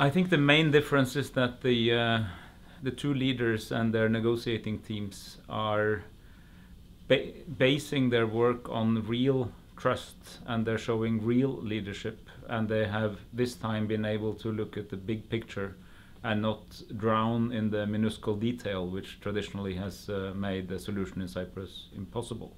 I think the main difference is that the uh, the two leaders and their negotiating teams are ba basing their work on real trust and they're showing real leadership and they have this time been able to look at the big picture and not drown in the minuscule detail which traditionally has uh, made the solution in Cyprus impossible.